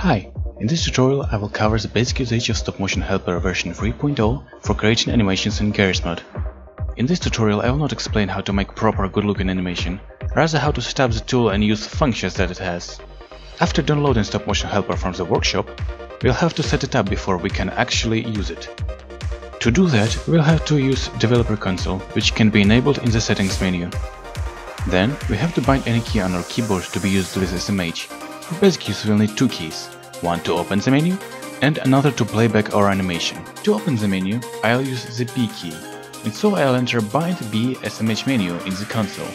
Hi, in this tutorial I will cover the basic usage of Stop Motion Helper version 3.0 for creating animations in Garry's Mod. In this tutorial I will not explain how to make proper good looking animation, rather how to set up the tool and use the functions that it has. After downloading Stop Motion Helper from the workshop, we'll have to set it up before we can actually use it. To do that, we'll have to use Developer Console, which can be enabled in the Settings menu. Then, we have to bind any key on our keyboard to be used with this SMH. For basic use we'll need two keys, one to open the menu and another to playback our animation. To open the menu, I'll use the B key, and so I'll enter bind B SMH menu in the console.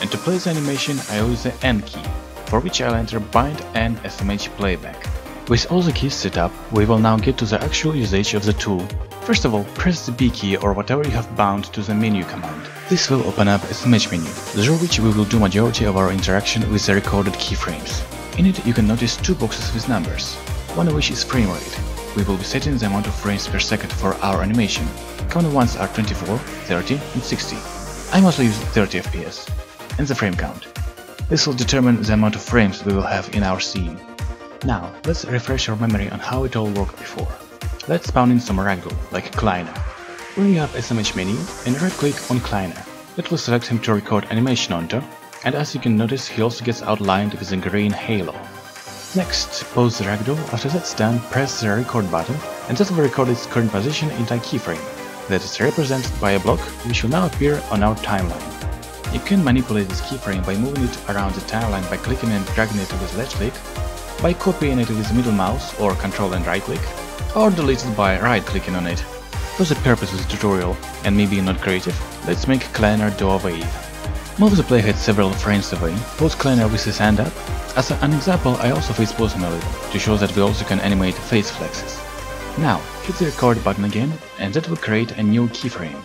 And to play the animation, I'll use the N key, for which I'll enter bind N SMH playback. With all the keys set up, we will now get to the actual usage of the tool. First of all, press the B key or whatever you have bound to the menu command. This will open up SMH menu, through which we will do majority of our interaction with the recorded keyframes. In it you can notice two boxes with numbers, one of which is frame rate. We will be setting the amount of frames per second for our animation. Common ones are 24, 30 and 60. I mostly use 30 fps. And the frame count. This will determine the amount of frames we will have in our scene. Now, let's refresh our memory on how it all worked before. Let's spawn in some ragdoll, like Kleiner. Bring up SMH menu and right-click on Kleiner. That will select him to record animation onto, and as you can notice he also gets outlined with a green halo. Next, pose the ragdoll, after that's done, press the record button, and that will record its current position into a keyframe, that is represented by a block which will now appear on our timeline. You can manipulate this keyframe by moving it around the timeline by clicking and dragging it with left click, by copying it with middle mouse or control and right click, or delete it by right clicking on it. For the purpose of the tutorial, and me being not creative, let's make Kleiner do a wave. Move the playhead several frames away, pose Kleiner with his hand up. As an example, I also face pose little, to show that we also can animate face flexes. Now, hit the record button again, and that will create a new keyframe.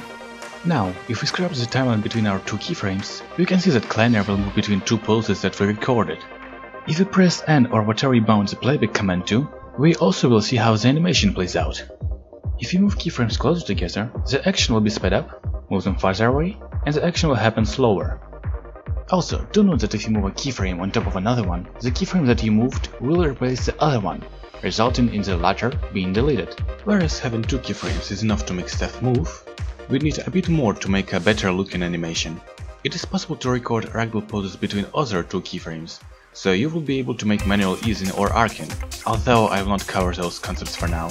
Now, if we scrub the timeline between our two keyframes, we can see that Kleiner will move between two poses that we recorded. If we press N or whatever we bound the playback command to, we also will see how the animation plays out. If you move keyframes closer together, the action will be sped up, move them farther away, and the action will happen slower. Also, do note that if you move a keyframe on top of another one, the keyframe that you moved will replace the other one, resulting in the latter being deleted. Whereas having two keyframes is enough to make stuff move, we need a bit more to make a better looking animation. It is possible to record ragdoll poses between other two keyframes, so you will be able to make manual easing or arcing, although I will not cover those concepts for now.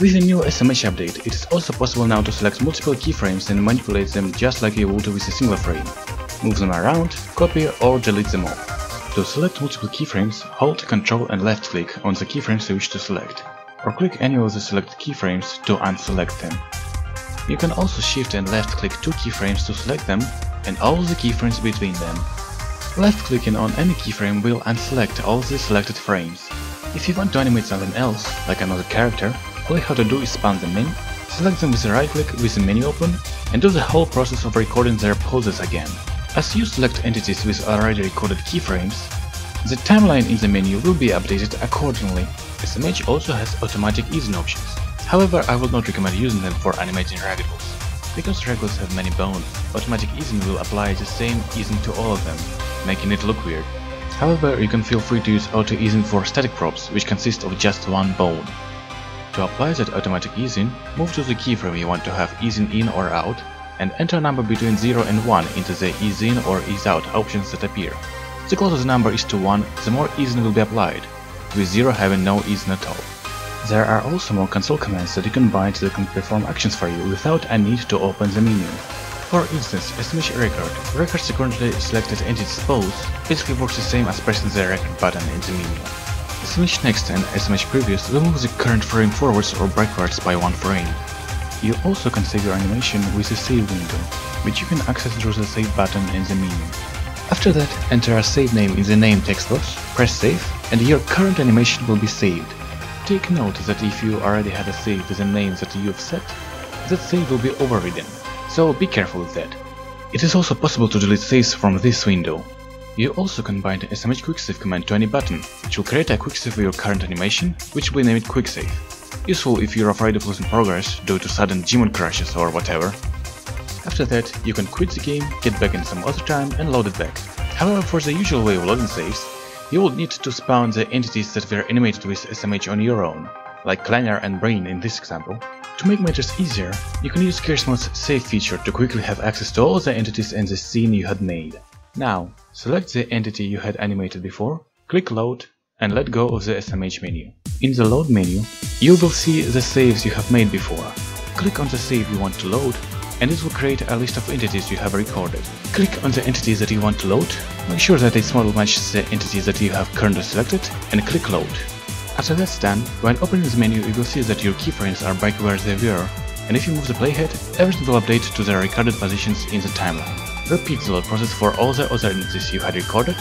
With the new SMH update, it is also possible now to select multiple keyframes and manipulate them just like you would with a single frame. Move them around, copy or delete them all. To select multiple keyframes, hold Ctrl and left click on the keyframes you wish to select, or click any of the selected keyframes to unselect them. You can also shift and left click two keyframes to select them and all the keyframes between them. Left-clicking on any keyframe will unselect all the selected frames. If you want to animate something else, like another character, all you have to do is spawn them in, select them with a right click with the menu open, and do the whole process of recording their poses again. As you select entities with already recorded keyframes, the timeline in the menu will be updated accordingly. SMH also has automatic easing options. However, I will not recommend using them for animating ragdolls. Because ragdolls have many bones, automatic easing will apply the same easing to all of them, making it look weird. However, you can feel free to use auto easing for static props, which consist of just one bone. To apply that automatic easing, move to the keyframe you want to have easing in or out, and enter a number between 0 and 1 into the ease in or ease out options that appear. The closer the number is to 1, the more easing will be applied, with 0 having no easing at all. There are also more console commands that you can bind that can perform actions for you without a need to open the menu. For instance, SMH record records the currently selected entity's pose basically works the same as pressing the record button in the menu. SMH next and SMH previous will move the current frame forwards or backwards by one frame. You also can save your animation with the save window, which you can access through the save button in the menu. After that, enter a save name in the name text box, press save, and your current animation will be saved. Take note that if you already had a save with a name that you've set, that save will be overridden, so be careful with that. It is also possible to delete saves from this window. You also can bind the SMH quicksave command to any button, which will create a quicksave for your current animation, which will name it quicksave. Useful if you're afraid of losing progress due to sudden Gmod crashes or whatever. After that, you can quit the game, get back in some other time and load it back. However, for the usual way of loading saves, You will need to spawn the entities that were animated with SMH on your own, like Kleiner and Breen in this example. To make matters easier, you can use Garry's Mod's save feature to quickly have access to all the entities in the scene you had made. Now, select the entity you had animated before, click load and let go of the SMH menu. In the load menu, you will see the saves you have made before. Click on the save you want to load and it will create a list of entities you have recorded. Click on the entities that you want to load, make sure that its model matches the entities that you have currently selected, and click load. After that's done, when opening the menu you will see that your keyframes are back where they were, and if you move the playhead, everything will update to the recorded positions in the timeline. Repeat the load process for all the other entities you had recorded,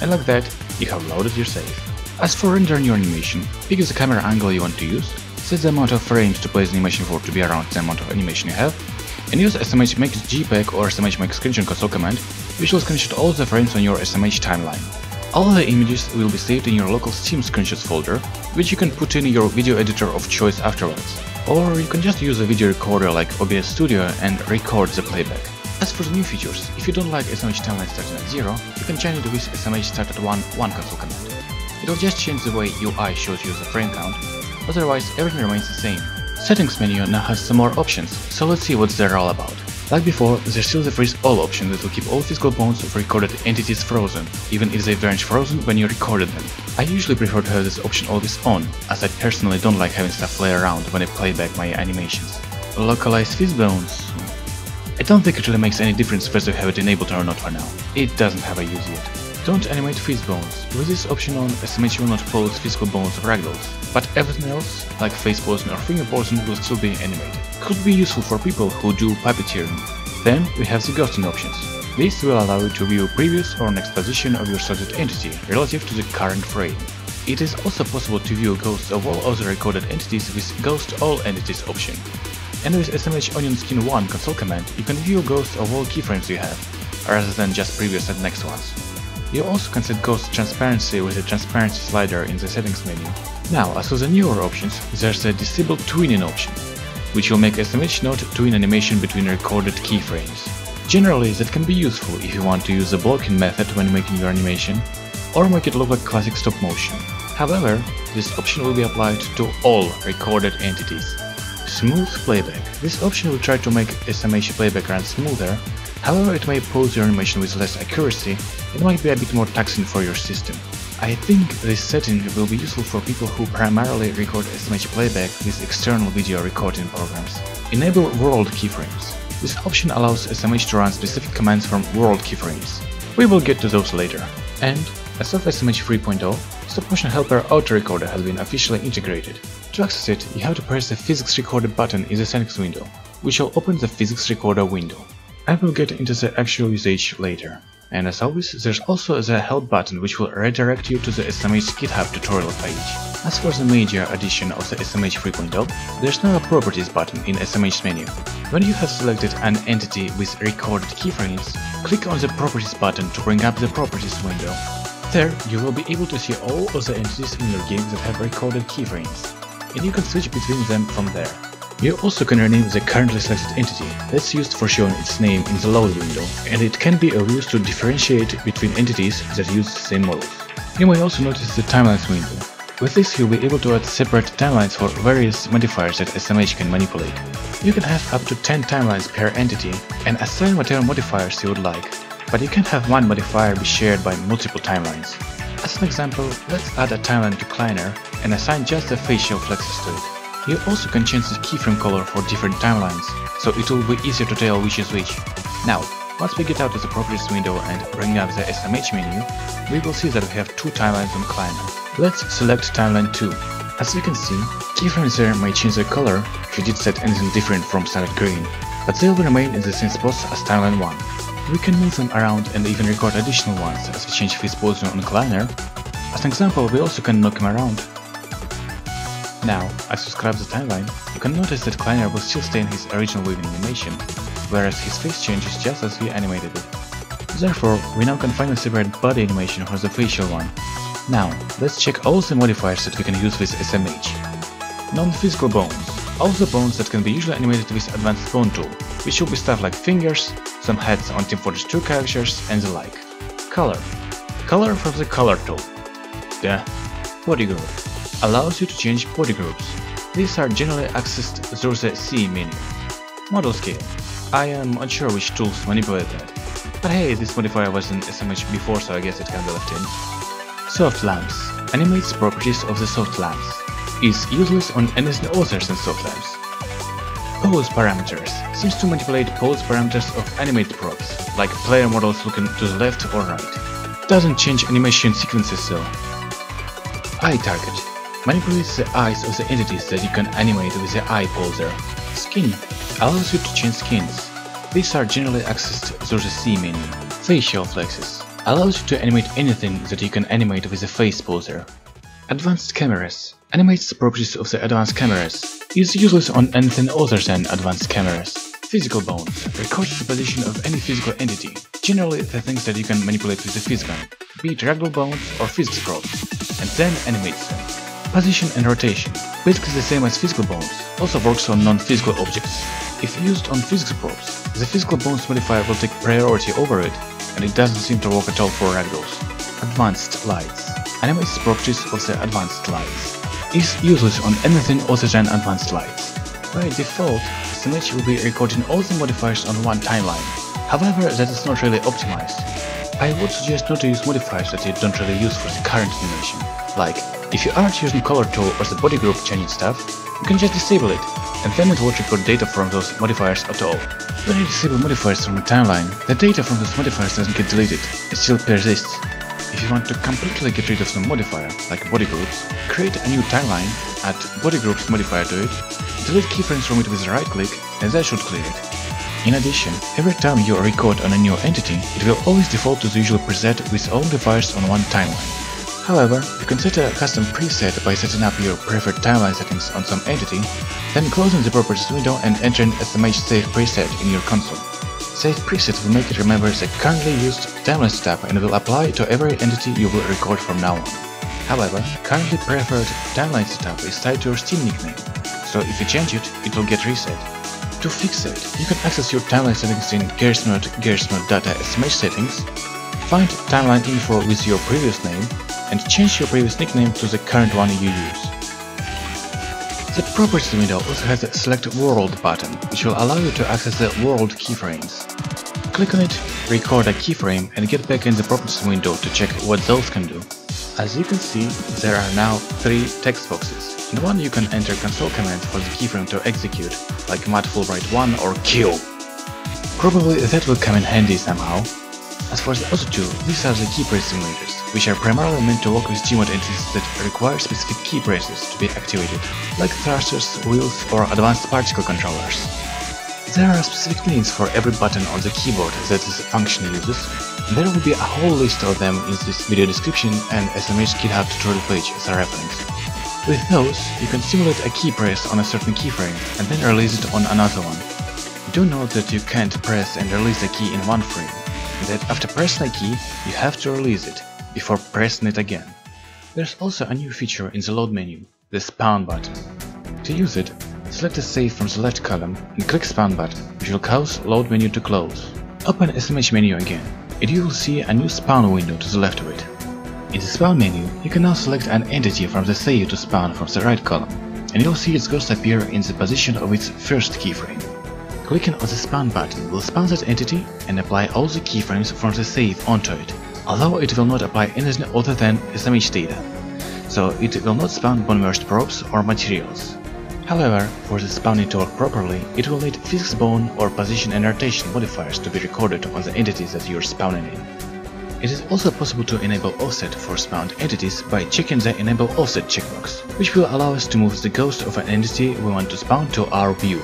and like that, you have loaded your save. As for rendering your animation, pick the camera angle you want to use, set the amount of frames to place the animation for to be around the amount of animation you have, and use SMH Make JPEG or SMH Make Screenshot console command, which will screenshot all the frames on your SMH timeline. All the images will be saved in your local Steam screenshots folder, which you can put in your video editor of choice afterwards. Or you can just use a video recorder like OBS Studio and record the playback. As for the new features, if you don't like SMH timeline starting at 0, you can change it with SMH start at 1 1 console command. It will just change the way UI shows you the frame count, otherwise everything remains the same. Settings menu now has some more options, so let's see what they're all about. Like before, there's still the freeze all option that will keep all physical bones of recorded entities frozen, even if they weren't frozen when you recorded them. I usually prefer to have this option always on, as I personally don't like having stuff fly around when I play back my animations. Localize phys bones. I don't think it really makes any difference whether you have it enabled or not for now. It doesn't have a use yet. Don't animate phys bones. With this option on, SMH will not pose physical bones of ragdolls but everything else, like face posing or finger posing, will still be animated. Could be useful for people who do puppeteering. Then we have the ghosting options. This will allow you to view previous or next position of your selected entity relative to the current frame. It is also possible to view ghosts of all other recorded entities with Ghost All Entities option. And with SMH Onion Skin 1 console command, you can view ghosts of all keyframes you have, rather than just previous and next ones. You also can set ghost transparency with the transparency slider in the settings menu. Now, as for the newer options, there's a disable tweening option, which will make SMH not tween animation between recorded keyframes. Generally, that can be useful if you want to use the blocking method when making your animation, or make it look like classic stop motion. However, this option will be applied to all recorded entities. Smooth playback. This option will try to make SMH playback run smoother, however it may pose your animation with less accuracy and might be a bit more taxing for your system. I think this setting will be useful for people who primarily record SMH playback with external video recording programs. Enable World Keyframes. This option allows SMH to run specific commands from World Keyframes. We will get to those later. And, as of SMH 3.0, Stop Motion Helper Auto Recorder has been officially integrated. To access it, you have to press the Physics Recorder button in the settings window, which will open the Physics Recorder window. I will get into the actual usage later. And as always, there's also the help button which will redirect you to the SMH GitHub tutorial page. As for the major addition of the SMH 3.0, there's now a properties button in SMH menu. When you have selected an entity with recorded keyframes, click on the properties button to bring up the properties window. There, you will be able to see all of the entities in your game that have recorded keyframes, and you can switch between them from there. You also can rename the currently selected entity, that's used for showing its name in the load window, and it can be use to differentiate between entities that use the same models. You may also notice the timelines window. With this you'll be able to add separate timelines for various modifiers that SMH can manipulate. You can have up to 10 timelines per entity and assign whatever modifiers you would like, but you can't have one modifier be shared by multiple timelines. As an example, let's add a timeline to Kleiner and assign just the facial flexes to it. You also can change the keyframe color for different timelines, so it will be easier to tell which is which. Now, once we get out of the properties window and bring up the SMH menu, we will see that we have two timelines on Kleiner. Let's select timeline 2. As you can see, keyframes there may change their color if you did set anything different from standard green, but they will remain in the same spots as timeline 1. We can move them around and even record additional ones as we change his position on Kleiner. As an example, we also can knock him around now, as you scrub the timeline, you can notice that Kleiner will still stay in his original waving animation, whereas his face changes just as we animated it. Therefore, we now can finally separate body animation from the facial one. Now, let's check all the modifiers that we can use with SMH. Non-physical bones. All the bones that can be usually animated with Advanced Bone Tool, which should be stuff like fingers, some heads on Team Fortress 2 characters, and the like. Color. Color from the Color tool. the Body Group allows you to change body groups. These are generally accessed through the C menu. Model Scale. I am unsure which tools manipulate that. But hey, this modifier was in SMH before so I guess it can be left in. Soft Lamps. Animates properties of the soft lamps. Is useless on anything other than soft lamps. Pose parameters seems to manipulate pose parameters of animated props, like player models looking to the left or right. Doesn't change animation sequences though. Eye target manipulates the eyes of the entities that you can animate with the eye poser. Skin allows you to change skins. These are generally accessed through the C menu. Facial flexes allows you to animate anything that you can animate with the face poser. Advanced cameras animates the properties of the advanced cameras. Is useless on anything other than advanced cameras. Physical bones records the position of any physical entity, generally the things that you can manipulate with the physgun, be it ragdoll bones or physics props, and then animates them. Position and rotation, basically the same as physical bones, also works on non-physical objects. If used on physics props, the physical bones modifier will take priority over it, and it doesn't seem to work at all for ragdolls. Advanced lights animates properties of the advanced lights. Is useless on anything other than advanced lights. By default, SMH will be recording all the modifiers on one timeline. However, that is not really optimized. I would suggest not to use modifiers that you don't really use for the current animation. Like, if you aren't using color tool or the body group changing stuff, you can just disable it, and then it won't record data from those modifiers at all. When you disable modifiers from a timeline, the data from those modifiers doesn't get deleted, it still persists. If you want to completely get rid of some modifier, like body groups, create a new timeline, add body groups modifier to it, delete keyframes from it with right click, and that should clear it. In addition, every time you record on a new entity, it will always default to the usual preset with all modifiers on one timeline. However, you can set a custom preset by setting up your preferred timeline settings on some entity, then closing the properties window and entering SMH save preset in your console. Save preset will make it remember the currently used timeline setup and will apply to every entity you will record from now on. However, currently preferred timeline setup is tied to your Steam nickname, so if you change it, it will get reset. To fix it, you can access your timeline settings in GarrysMod Data SMH settings, find timeline info with your previous name, and change your previous nickname to the current one you use. The Properties window also has a Select World button, which will allow you to access the world keyframes. Click on it, record a keyframe and get back in the Properties window to check what those can do. As you can see, there are now three text boxes. In one you can enter console commands for the keyframe to execute, like mat fullbright 1 or kill. Probably that will come in handy somehow. As for the other two, these are the key press simulators, which are primarily meant to work with Gmod entities that require specific key presses to be activated, like thrusters, wheels or advanced particle controllers. There are specific names for every button on the keyboard that this function uses, there will be a whole list of them in this video description and SMH GitHub tutorial page as a reference. With those, you can simulate a key press on a certain keyframe and then release it on another one. Do note that you can't press and release a key in one frame, that after pressing a key, you have to release it, before pressing it again. There's also a new feature in the load menu, the spawn button. To use it, select a save from the left column and click spawn button, which will cause load menu to close. Open SMH menu again, and you will see a new spawn window to the left of it. In the spawn menu, you can now select an entity from the save to spawn from the right column, and you'll see its ghost appear in the position of its first keyframe. Clicking on the spawn button will spawn that entity and apply all the keyframes from the save onto it, although it will not apply anything other than SMH data, so it will not spawn bone-merged props or materials. However, for the spawning to work properly, it will need physics bone or position and rotation modifiers to be recorded on the entities that you're spawning in. It is also possible to enable offset for spawned entities by checking the Enable Offset checkbox, which will allow us to move the ghost of an entity we want to spawn to our view.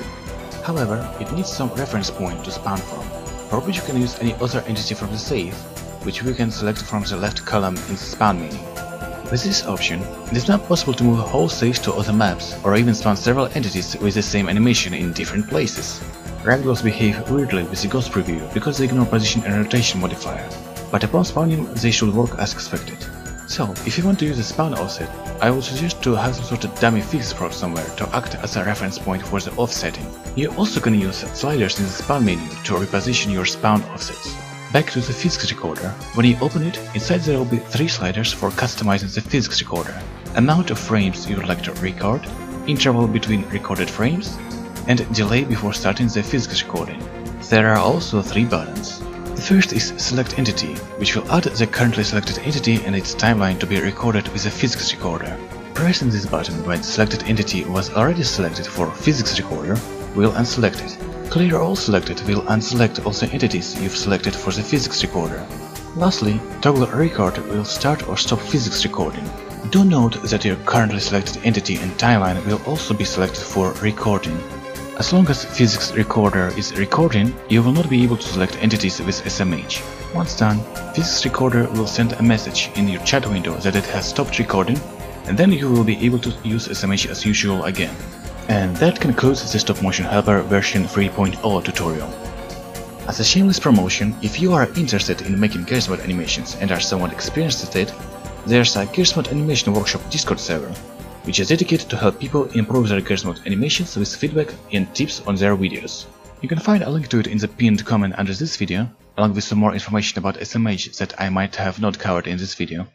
However, it needs some reference point to spawn from, for which you can use any other entity from the save, which we can select from the left column in the spawn menu. With this option, it is not possible to move whole saves to other maps, or even spawn several entities with the same animation in different places. Ragdolls behave weirdly with the Ghost Preview because they ignore position and rotation modifier, but upon spawning they should work as expected. So, if you want to use a spawn offset, I would suggest to have some sort of dummy fix prop somewhere to act as a reference point for the offsetting. You also can use sliders in the spawn menu to reposition your spawn offsets. Back to the physics recorder. When you open it, inside there will be three sliders for customizing the physics recorder. Amount of frames you would like to record, interval between recorded frames, and delay before starting the physics recording. There are also three buttons. The first is Select Entity, which will add the currently selected entity and its timeline to be recorded with the physics recorder. Pressing this button when selected entity was already selected for physics recorder will unselect it. Clear all selected will unselect all the entities you've selected for the physics recorder. Lastly, toggle record will start or stop physics recording. Do note that your currently selected entity and timeline will also be selected for recording. As long as Physics Recorder is recording, you will not be able to select entities with SMH. Once done, Physics Recorder will send a message in your chat window that it has stopped recording, and then you will be able to use SMH as usual again. And that concludes the Stop Motion Helper version 3.0 tutorial. As a shameless promotion, if you are interested in making Garry's Mod animations and are somewhat experienced at it, there's a Garry's Mod Animation Workshop Discord server which is dedicated to help people improve their Garry's Mod animations with feedback and tips on their videos. You can find a link to it in the pinned comment under this video, along with some more information about SMH that I might have not covered in this video.